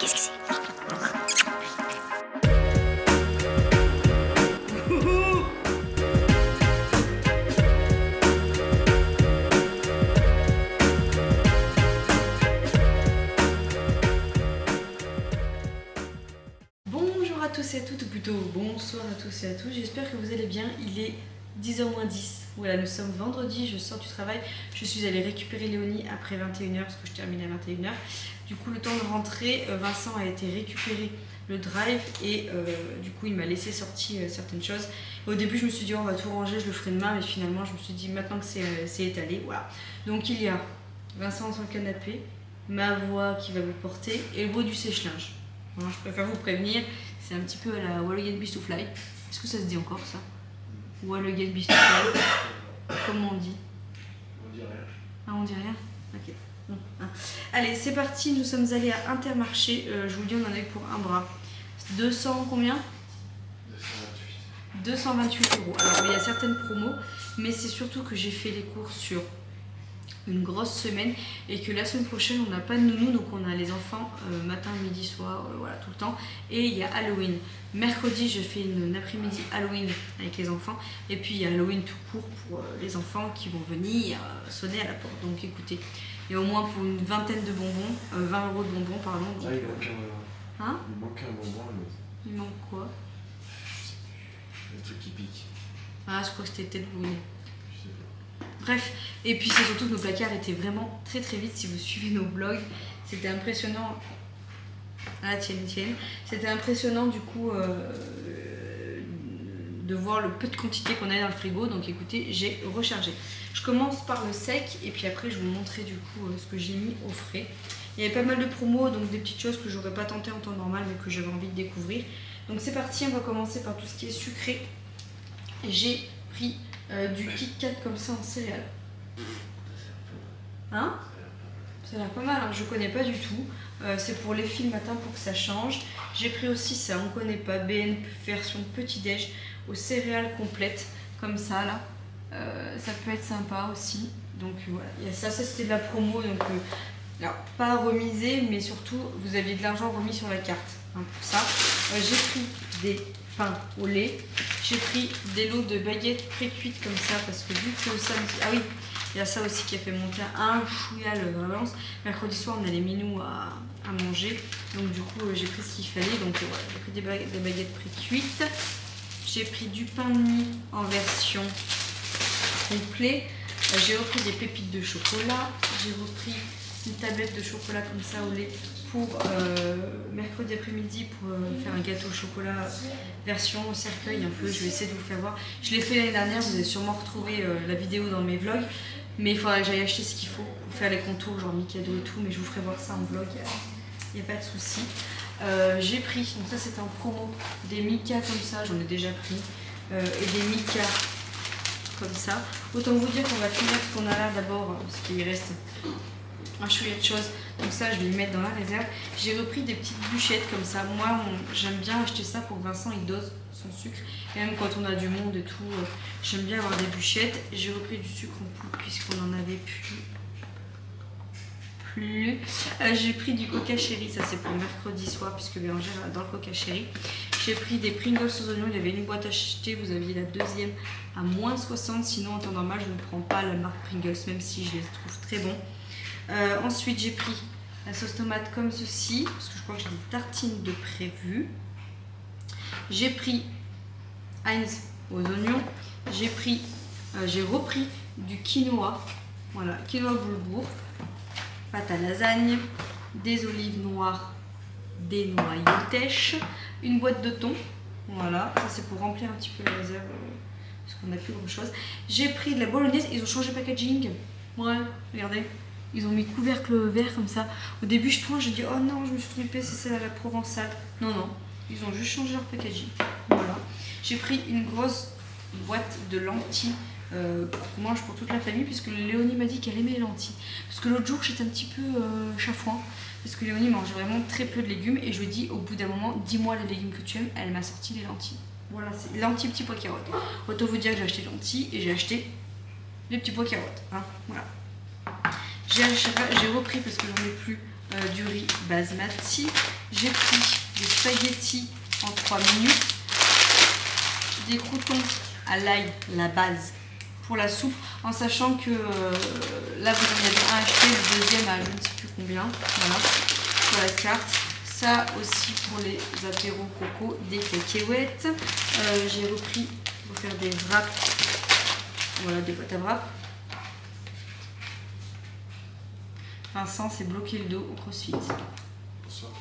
Qu'est-ce que c'est? Bonjour à tous et à toutes, ou plutôt bonsoir à tous et à tous, j'espère que vous allez bien. Il est 10h10, voilà, nous sommes vendredi, je sors du travail, je suis allée récupérer Léonie après 21h parce que je termine à 21h. Du coup, le temps de rentrer, euh, Vincent a été récupérer le drive et euh, du coup, il m'a laissé sortir euh, certaines choses. Au début, je me suis dit, on va tout ranger, je le ferai demain, mais finalement, je me suis dit, maintenant que c'est étalé, voilà. Donc, il y a Vincent sur le canapé, ma voix qui va vous porter et le bruit du sèche-linge. Voilà, je préfère vous prévenir, c'est un petit peu à la Wallogan Beast to Fly. Est-ce que ça se dit encore ça? Wallogan Beast to Fly. Comment on dit On dit rien. Ah, on dit rien? Ok. Bon, hein. Allez, c'est parti, nous sommes allés à Intermarché. Euh, je vous dis, on en a eu pour un bras. 200 combien? 228. 228 euros. Alors, il y a certaines promos, mais c'est surtout que j'ai fait les courses sur une grosse semaine et que la semaine prochaine, on n'a pas de nounou, donc on a les enfants euh, matin, midi, soir, euh, voilà, tout le temps. Et il y a Halloween. Mercredi, je fais une, après-midi Halloween avec les enfants. Et puis, il y a Halloween tout court pour euh, les enfants qui vont venir sonner à la porte. Donc, écoutez, il y a au moins pour une vingtaine de bonbons, euh, 20 euros de bonbons, pardon. Donc, Ah, il manque un, hein il manque un bonbon, Il manque quoi? Je sais plus. Le truc qui pique. Ah, je crois que c'était peut-être brûlé. Bref, et puis c'est surtout que nos placards étaient vraiment très très vite si vous suivez nos vlogs. C'était impressionnant. Ah, tienne, tienne. C'était impressionnant du coup euh, de voir le peu de quantité qu'on a dans le frigo. Donc écoutez, j'ai rechargé. Je commence par le sec et puis après je vous montrer du coup euh, ce que j'ai mis au frais. Il y avait pas mal de promos, donc des petites choses que j'aurais pas tenté en temps normal mais que j'avais envie de découvrir. Donc c'est parti, on va commencer par tout ce qui est sucré. J'ai pris euh, du Kit Kat comme ça en céréales. Hein Ça a l'air pas mal, hein, je connais pas du tout. Euh, c'est pour les filles le matin pour que ça change. J'ai pris aussi ça, on connaît pas, BN version petit-déj aux céréales complètes, comme ça là. Euh, ça peut être sympa aussi. Donc voilà, il y a ça, ça c'était de la promo. Donc alors, pas remisé, mais surtout vous aviez de l'argent remis sur la carte hein, pour ça. J'ai pris des au lait. J'ai pris des lots de baguettes pré-cuites comme ça parce que vu que samedi. Ah oui, il y a ça aussi qui a fait monter un chouïa le. Mercredi soir, on a les minous à, manger. Donc du coup, euh, j'ai pris ce qu'il fallait. Donc euh, voilà, j'ai pris des baguettes, des pré-cuites. J'ai pris du pain de mie en version complet. Euh, J'ai repris des pépites de chocolat. J'ai repris une tablette de chocolat comme ça au lait pour euh, mercredi après-midi pour euh, faire un gâteau au chocolat version au cercueil un peu. Je vais essayer de vous faire voir. Je l'ai fait l'année dernière, vous avez sûrement retrouvé euh, la vidéo dans mes vlogs. Mais il faudra que j'aille acheter ce qu'il faut pour faire les contours, genre Mikado et tout. Mais je vous ferai voir ça en vlog, il n'y a, pas de souci. J'ai pris, donc ça c'était en promo, des Mika comme ça, j'en ai déjà pris. et des Mika comme ça. Autant vous dire qu'on va finir ce qu'on a là d'abord, parce qu'il reste un chouïa de choses. Donc ça, je vais le mettre dans la réserve. J'ai repris des petites bûchettes comme ça. Moi, j'aime bien acheter ça pour que Vincent il dose son sucre. Et même quand on a du monde et tout, euh, j'aime bien avoir des bûchettes. J'ai repris du sucre en poudre puisqu'on en avait plus. Plus. Euh, j'ai pris du coca chéri, ça c'est pour mercredi soir puisque Bérangère adore le coca chéri. J'ai pris des Pringles aux oignons, il y avait une boîte achetée, vous aviez la deuxième à moins 60, sinon en temps normal je ne prends pas la marque Pringles même si je les trouve très bons. Euh, ensuite j'ai pris la sauce tomate comme ceci, parce que je crois que j'ai des tartines de prévu. J'ai pris Heinz aux oignons, j'ai euh, repris du quinoa, voilà, quinoa boulgour, pâte à lasagne, des olives noires, des noyaux une boîte de thon, voilà, ça c'est pour remplir un petit peu la réserve, euh, parce qu'on n'a plus grand chose. J'ai pris de la bolognaise, ils ont changé le packaging, ouais, regardez. Ils ont mis couvercle vert comme ça. Au début, je prends, j'ai dit oh non, je me suis trompée, c'est celle à la provençale. Non, non, ils ont juste changé leur packaging. Voilà. J'ai pris une grosse boîte de lentilles euh, qu'on mange pour toute la famille, puisque Léonie m'a dit qu'elle aimait les lentilles. Parce que l'autre jour, j'étais un petit peu euh, chafouin, parce que Léonie mange vraiment très peu de légumes, et je lui ai dit au bout d'un moment, dis-moi les légumes que tu aimes. Elle m'a sorti les lentilles. Voilà, c'est lentilles petits pois carottes. Autant vous dire que j'ai acheté lentilles et j'ai acheté les petits pois carottes. hein, voilà. J'ai repris parce que j'en ai plus euh, du riz basmati. J'ai pris des spaghettis en 3 minutes. Des croutons à l'ail, la base, pour la soupe. En sachant que euh, là, vous en avez un acheté, le deuxième à je ne sais plus combien. Voilà, sur la carte. Ça aussi pour les apéros coco, des cacahuètes. Euh, J'ai repris pour faire des wraps. Voilà, des boîtes à wraps. Vincent s'est bloqué le dos au crossfit. Bonsoir.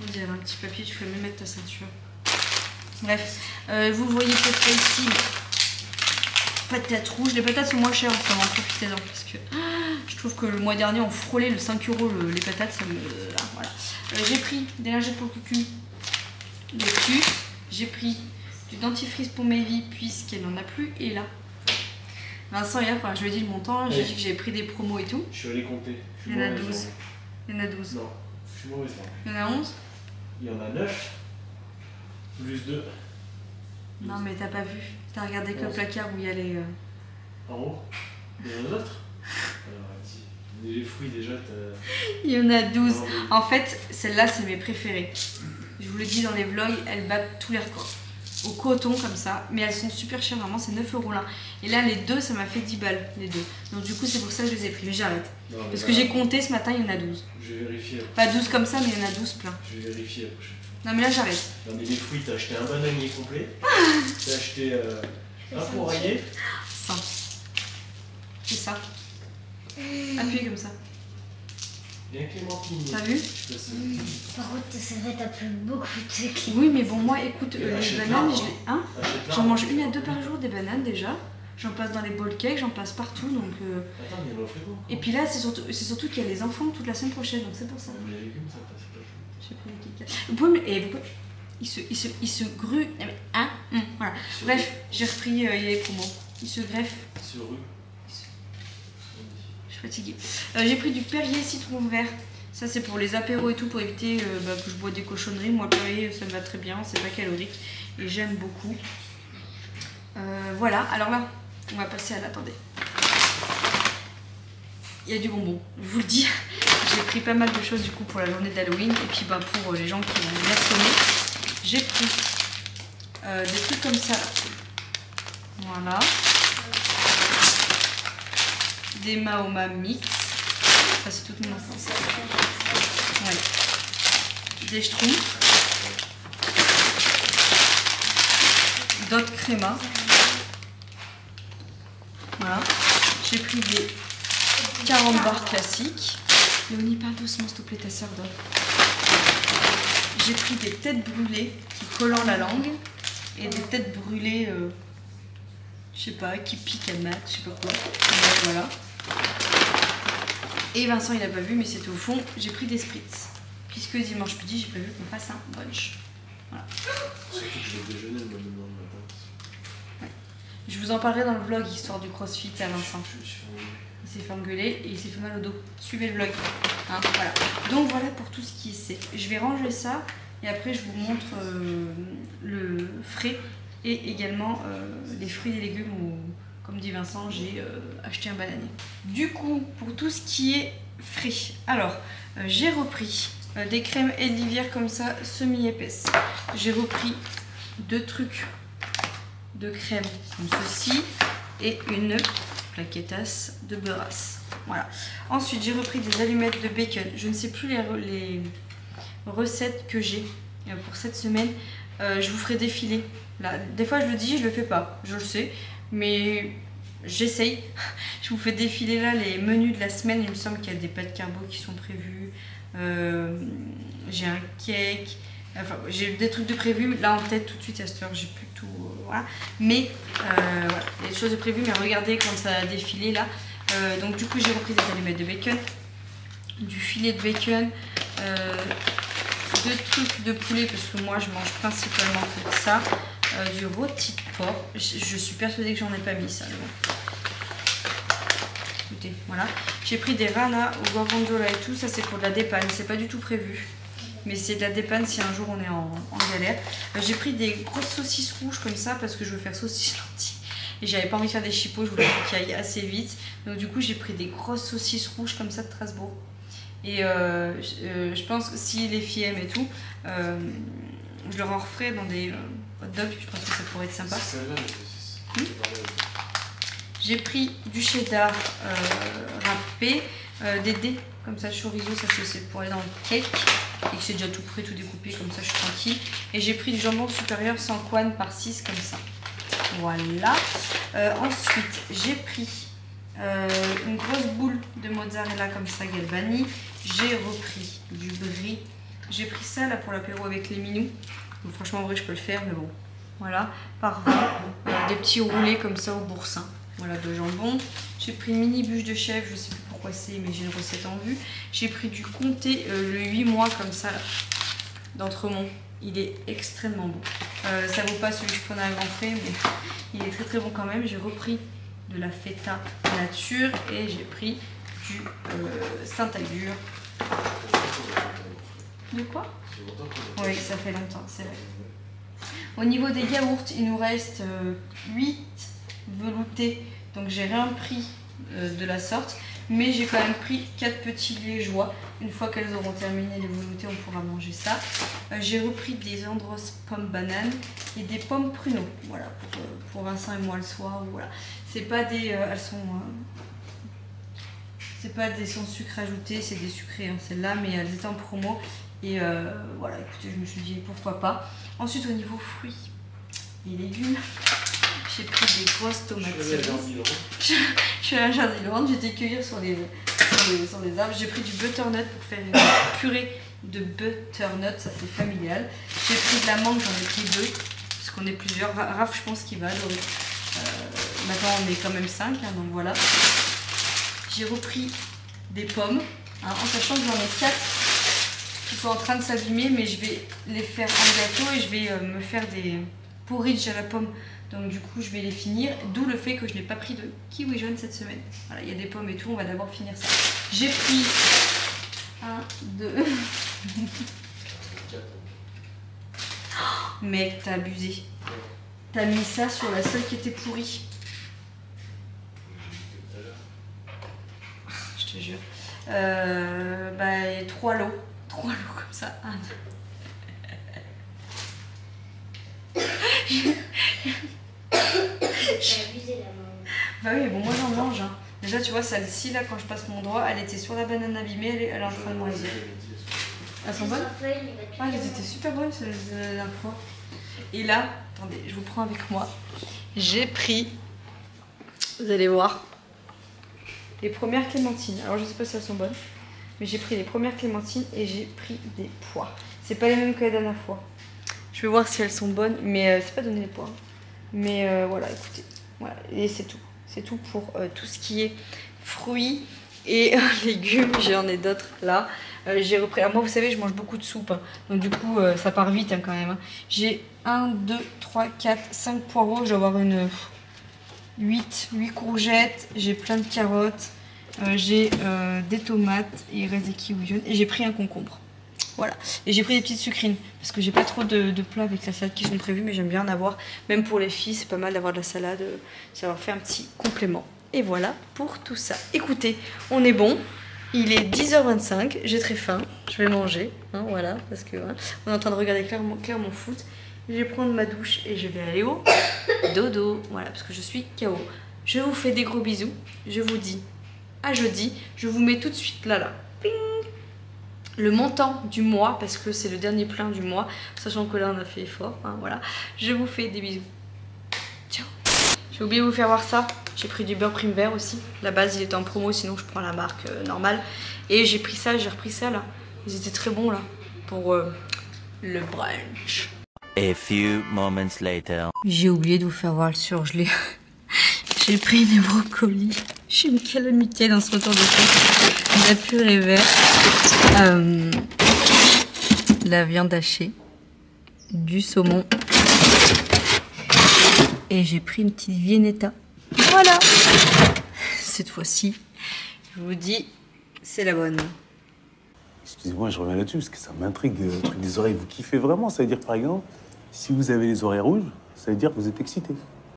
On dirait un petit papier, tu peux même mettre ta ceinture. Bref, euh, vous voyez peut-être ici patates rouges. Les patates sont moins chères en ce moment, profitez-en parce que ah, je trouve que le mois dernier on frôlait le 5 euros le- les patates. Ça me... ah, voilà. Euh, J'ai pris des lingettes pour le cucu dessus. J'ai pris du dentifrice pour Mayvi puisqu'elle n'en a plus. Et là, Vincent hier, je lui ai dit le montant, j'ai dit que j'avais pris des promos et tout. Je suis allé compter. Je suis Il y en a mauvaise 12. langue. Il y en a 12. Non, je suis mauvaise langue. Il y en a 11 Il y en a 9. Plus 2. Non mais t'as pas vu. T'as regardé que le placard où il y a les... euh, En haut Il y en a d'autres Alors. Les fruits déjà, t'as. Il y en a 12. Non, mais- En fait, celles-là, c'est mes préférées. Je vous le dis dans les vlogs, elles battent tous les records. Au coton, comme ça. Mais elles sont super chères, vraiment, c'est 9 euros là. Et là, les deux, ça m'a fait 10 balles, les deux. Donc, du coup, c'est pour ça que je les ai pris. Mais j'arrête. Parce que j'ai compté ce matin, il y en a 12. Je vais vérifier. Pas 12 comme ça, mais il y en a 12 plein. Je vais vérifier la prochaine fois. Non, mais là, j'arrête. Non, mais les fruits, t'as acheté un bananier complet. T'as acheté euh, un poirier. 100. C'est ça. Appuyez comme ça. T'as vu Je sais pas Par contre, c'est vrai, t'as plus beaucoup de clés. Oui, mais bon, moi, écoute, euh, les bananes, hein. je les... Hein. J'en mange une à deux par jour des bananes déjà. J'en passe dans les bols cake, j'en passe partout. Donc, euh, Attends, il y a au frigo. Et puis là, c'est surtout, c'est surtout qu'il y a les enfants toute la semaine prochaine, donc c'est pour ça. Mais les légumes, ça passe pas. J'ai pris les Kit Kat. Vous pouvez me... et vous pouvez- Il se, il se, il se grue. Hein Hum, Voilà. Bref, j'ai repris euh, les promos. Il se greffe. Sur rue. Fatiguée. Euh, j'ai pris du Perrier citron vert. Ça, c'est pour les apéros et tout, pour éviter euh, bah, que je bois des cochonneries. Moi, Perrier, ça me va très bien. C'est pas calorique. Et j'aime beaucoup. Euh, voilà. Alors là, on va passer à l'attendez. Il y a du bonbon. Je vous le dis. J'ai pris pas mal de choses du coup pour la journée d'Halloween. Et puis bah, pour les gens qui vont venir sonner, j'ai pris des trucs comme ça. Voilà. Des Mahoma Mix. Ça, c'est toute mon. Ouais. Des Schtroumpfs. D'autres crémas. Voilà. J'ai pris des 40 bars classiques. Léonie, parle doucement, s'il te plaît, ta soeur dort. J'ai pris des têtes brûlées qui collant la langue et des têtes brûlées, euh, je sais pas, qui piquent à mat, je sais pas quoi. Voilà. Et Vincent, il a pas vu, mais c'était au fond. J'ai pris des spritz. Puisque dimanche midi, j'ai prévu qu'on fasse un brunch. Surtout que je vais déjeuner le matin. Je vous en parlerai dans le vlog, histoire du crossfit à Vincent. Il s'est fait engueuler et il s'est fait mal au dos. Suivez le vlog. Hein, voilà. Donc voilà pour tout ce qui est sec. Je vais ranger ça et après je vous montre euh, le frais et également euh, les fruits et légumes où, comme dit Vincent, j'ai euh, acheté un bananier. Du coup, pour tout ce qui est frais, alors euh, j'ai repris euh, des crèmes Eldivier comme ça, semi-épaisses. J'ai repris deux trucs de crème comme ceci et une plaquettasse de beurrasse. Voilà. Ensuite, j'ai repris des allumettes de bacon. Je ne sais plus les, re- les recettes que j'ai pour cette semaine. Je vous ferai défiler. Là, des fois, je le dis, je le fais pas. Je le sais. Mais j'essaye. Je vous fais défiler là les menus de la semaine. Il me semble qu'il y a des pâtes carbo qui sont prévues. Euh, j'ai un cake. Enfin, j'ai des trucs de prévu là en tête tout de suite à cette heure. J'ai plus tout. euh, voilà. Mais euh, il y a des choses de prévues. Mais regardez quand ça a défilé là. Donc du coup j'ai repris des allumettes de bacon, du filet de bacon, deux trucs de poulet parce que moi je mange principalement que ça, euh, du rôti de porc. Je, suis persuadée que j'en ai pas mis ça. Écoutez, voilà. J'ai pris des ranas au gorgonzola et tout. Ça c'est pour de la dépanne. C'est pas du tout prévu. Mais c'est de la dépanne si un jour on est en, galère. Euh, J'ai pris des grosses saucisses rouges comme ça parce que je veux faire saucisses lentilles. Et j'avais pas envie de faire des chipots, je voulais qu'il aille assez vite. Donc du coup, j'ai pris des grosses saucisses rouges comme ça de Strasbourg. Et euh, je, pense que si les filles aiment et tout, je leur en referai dans des euh, hot dogs. Je pense que ça pourrait être sympa. Hmm. J'ai pris du cheddar euh, râpé, euh, des dés comme ça, chorizo, ça c'est- pour aller dans le cake. Et que c'est déjà tout prêt, tout découpé, comme ça je suis tranquille. Et j'ai pris du jambon supérieur sans couenne par 6 comme ça. Voilà. Euh, ensuite, j'ai pris euh, une grosse boule de mozzarella comme ça, galvani. J'ai repris du brie. J'ai pris ça là pour l'apéro avec les minous. Franchement, en vrai, je peux le faire, mais bon. Voilà. Par euh, des petits roulés comme ça au boursin. Voilà, de jambon. J'ai pris une mini bûche de chèvre, je sais plus pourquoi c'est, mais j'ai une recette en vue. J'ai pris du comté euh, le 8 mois comme ça, d'Entremont. Il est extrêmement bon. Euh, ça vaut pas celui que je prenais à grand frais, mais il est très très bon quand même. J'ai repris de la feta nature et j'ai pris du euh, Saint-Agur. De quoi Oui, ça fait longtemps, c'est vrai. Au niveau des yaourts, il nous reste 8 veloutés. Donc j'ai rien pris euh, de la sorte. Mais j'ai quand même pris 4 petits liégeois. Une fois qu'elles auront terminé les veloutés, on pourra manger ça. Euh, j'ai repris des Andros pommes bananes et des pommes pruneaux. Voilà, pour, euh, pour Vincent et moi le soir. Voilà. C'est pas des. euh, elles sont. euh, c'est pas des sans sucre ajouté, c'est des sucrés hein, celles-là, mais elles étaient en promo. Et euh, voilà, écoutez, je me suis dit pourquoi pas. Ensuite, au niveau fruits et légumes, j'ai pris des grosses tomates Je suis allé à Jardin j'étais cueillir sur les, sur les, sur les arbres. J'ai pris du butternut pour faire une purée de butternut, ça c'est familial. J'ai pris de la mangue, j'en ai pris deux, parce qu'on est plusieurs. Ra- Raph, je pense qu'il va adorer. Euh, maintenant, on est quand même cinq, hein, donc voilà. J'ai repris des pommes, hein, en sachant que j'en ai quatre qui sont en train de s'abîmer, mais je vais les faire en gâteau et je vais euh, me faire des porridge à la pomme. Donc du coup, je vais les finir, d'où le fait que je n'ai pas pris de kiwi jaune cette semaine. Voilà, il y a des pommes et tout, on va d'abord finir ça. J'ai pris un, deux. Quatre. Mec, t'as abusé. T'as mis ça sur la seule qui était pourrie. L'heure. Je te jure. Euh, bah, trois lots. Trois lots comme ça. Un, deux. J'ai abusé la main. Bah oui, bon, moi j'en mange. hein. Déjà, tu vois, celle-ci, là, quand je passe mon doigt, elle était sur la banane abîmée, elle est, elle est en train de moisir. Elles sont bonnes? Ah, elles étaient super bonnes de la dernière fois. Et là, attendez, je vous prends avec moi. J'ai pris, vous allez voir, les premières clémentines. Alors, je sais pas si elles sont bonnes, mais j'ai pris les premières clémentines et j'ai pris des pois. C'est pas les mêmes que la dernière fois. Je vais voir si elles sont bonnes, mais euh, c'est pas donné les pois. Mais euh, voilà, écoutez, voilà, et c'est tout. C'est tout pour euh, tout ce qui est fruits et légumes. J'en ai d'autres là. J'ai repris. Alors moi, vous savez, je mange beaucoup de soupe. hein. Donc du coup, ça part vite hein, quand même. hein. J'ai 1, 2, 3, 4, 5 poireaux. Je vais avoir une 8, 8 courgettes. J'ai plein de carottes. Euh, j'ai euh, des tomates et kiwis jaunes. Et j'ai pris un concombre. Voilà. Et j'ai pris des petites sucrines. Parce que j'ai pas trop de, de plats avec la salade qui sont prévus. Mais j'aime bien en avoir. Même pour les filles, c'est pas mal d'avoir de la salade. euh, Ça leur fait un petit complément. Et voilà pour tout ça. Écoutez, on est bon. Il est 10h25, j'ai très faim, je vais manger, hein, voilà, parce que hein, on est en train de regarder clairement, clairement foot. Je vais prendre ma douche et je vais aller au dodo, voilà, parce que je suis KO. Je vous fais des gros bisous, je vous dis à jeudi, je vous mets tout de suite là, là, ping, le montant du mois, parce que c'est le dernier plein du mois, sachant que là on a fait effort, hein, voilà. Je vous fais des bisous. Ciao j'ai oublié de vous faire voir ça. J'ai pris du beurre prime vert aussi. La base, il était en promo, sinon je prends la marque euh, normale. Et j'ai pris ça, j'ai repris ça là. Ils étaient très bons là pour euh, le brunch. A few moments later. J'ai oublié de vous faire voir le surgelé. j'ai pris des brocolis. Je suis une calamité dans ce retour de fête. La purée verte. euh, la viande hachée. Du saumon. Et j'ai pris une petite viennetta. Voilà. Cette fois-ci, je vous dis, c'est la bonne. Excusez-moi, je reviens là-dessus parce que ça m'intrigue, le truc des oreilles. Vous kiffez vraiment Ça veut dire, par exemple, si vous avez les oreilles rouges, ça veut dire que vous êtes excité.